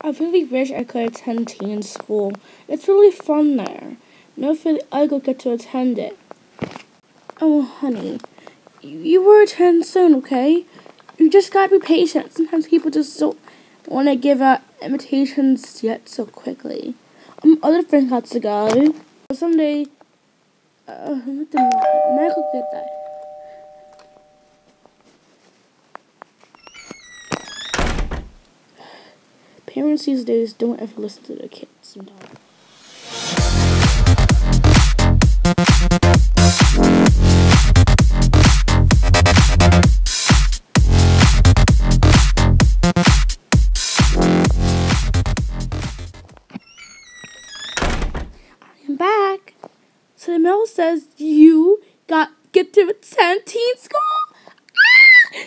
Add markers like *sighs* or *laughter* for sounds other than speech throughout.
I really wish I could attend teen school. It's really fun there. No feel I could get to attend it. Oh, honey, you, will attend soon, okay? You just gotta be patient. Sometimes people just don't want to give out invitations yet so quickly. Um, other friends got to go. Someday, uh, medical get that. Parents these days don't ever listen to their kids. I'm back. So the mail says you got get to attend teen school. Ah!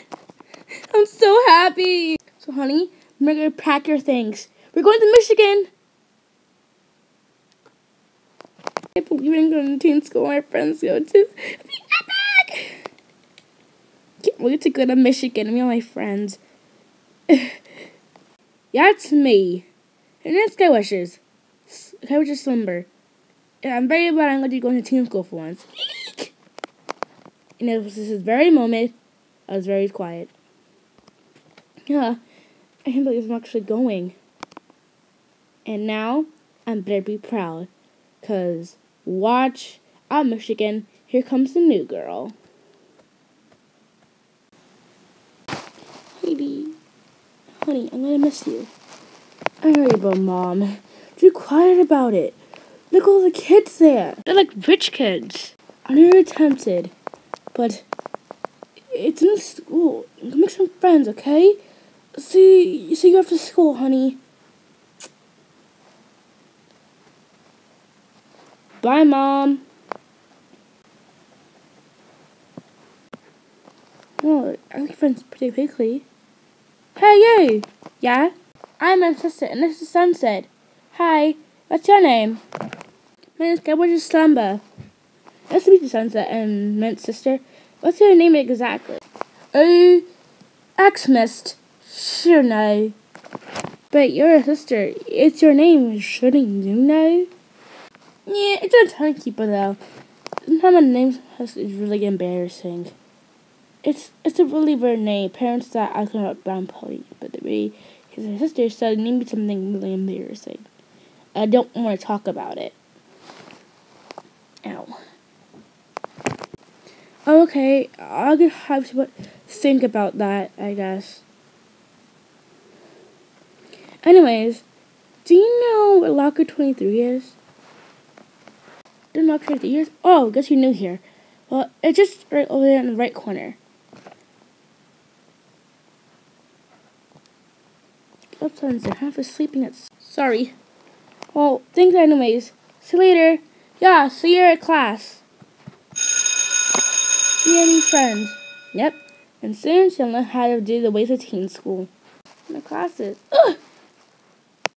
I'm so happy. So honey, we're gonna pack your things. We're going to Michigan. I can't believe I'm going to teen school. My friends go to. Epic. Can't wait to go to Michigan. And my friends. *sighs* it's me. And it's Sky Wishes. Slumber. Yeah, I'm very glad I'm going to be going to teen school for once. and it was this very moment. I was very quiet. Yeah. I can't believe I'm actually going. And now, I'm better be proud. Because, watch, I'm Michigan. Here comes the new girl. Heidi, honey, I'm gonna miss you. I know you, but Mom. Be quiet about it. Look at all the kids there. They're like rich kids. I know you're tempted, but it's in school. Make some friends, okay? See, see you after school, honey. Bye, Mom. Oh, I friends pretty quickly. Hey, you! Yeah? I'm my sister, and this is Sunset. Hi, what's your name? My name's Gabriel Slumber. Nice to meet you, Sunset, and Mint sister. What's your name exactly? Oh, X-Mist. Sure, no. But you're a sister. It's your name. Shouldn't you know? Yeah, it's a tongue keeper though. Sometimes a name is really embarrassing. It's it's a really weird name. Parents thought I could have brown pony, but the way his sister said name me something really embarrassing. I don't want to talk about it. Ow. Okay, I'll have to think about that, I guess. Anyways, do you know what Locker 23 is? Don't Locker 23 is? Oh, guess you're new here. Well, it's just right over there in the right corner. Up sunset, half asleep and it's sorry. Well, thanks anyways. See you later. Yeah, see you at class. See any friends? Yep. And soon she'll learn how to do the ways of teen school. My classes. Ugh!